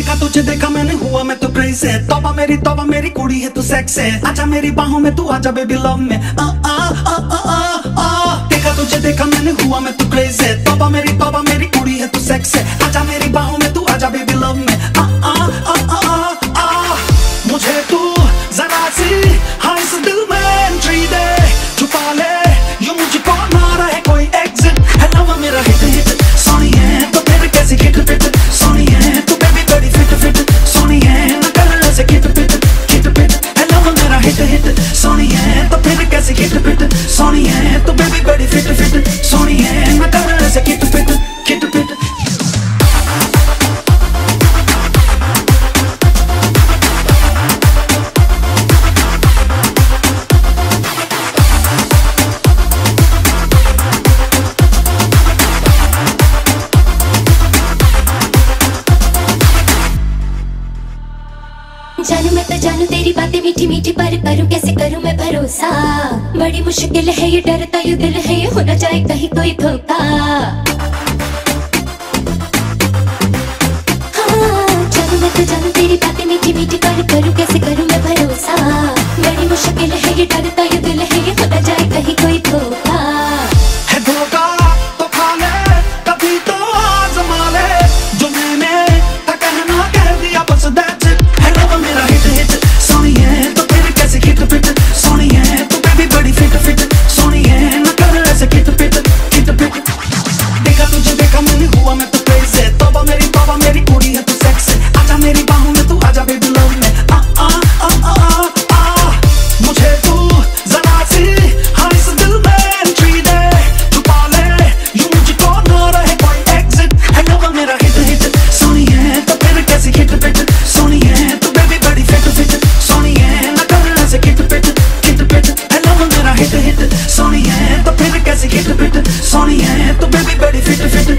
देखा तुझे देखा मैंने, हुआ मैं तो क्रेज है। तोबा मेरी तोबा मेरी कुड़ी है, तू सेक्स है। आजा मेरी बाहों में, तू आजा बेबी लव में। आ आ आ आ आ आ। देखा तुझे देखा मैंने, हुआ मैं तो क्रेज है। तोबा मेरी तोबा मेरी कुड़ी है, तू सेक्स है। अच्छा मेरी जानू मैं तो जानू तेरी बातें मीठी मीठी पर करूँ कैसे करूँ मैं भरोसा? बड़ी मुश्किल है ये डरता ये दिल है ये होना चाहे कहीं कोई धोखा। हाँ, जानू मैं तो जानू तेरी बातें मीठी मीठी पर करूँ कैसे करूँ तू आजा बेबी लव में आ आ आ आ आ आ, मुझे तू जरा सी हाँ इस दिल में एंट्री दे। छुपा ले यूँ मुझको ना रहे, कोई एग्जिट है लव मेरा हिट हिट सोनी है तो फिर कैसी हिट पिट सोनी है तू बेबी बड़ी फिट फिट सोनी है ना कर ऐसे किट पिट किट पिट है लव मेरा हिट हिट सोनी है तो फिर कैसी हिट पिट सोनी है तू बेबी बड़ी फिट फिट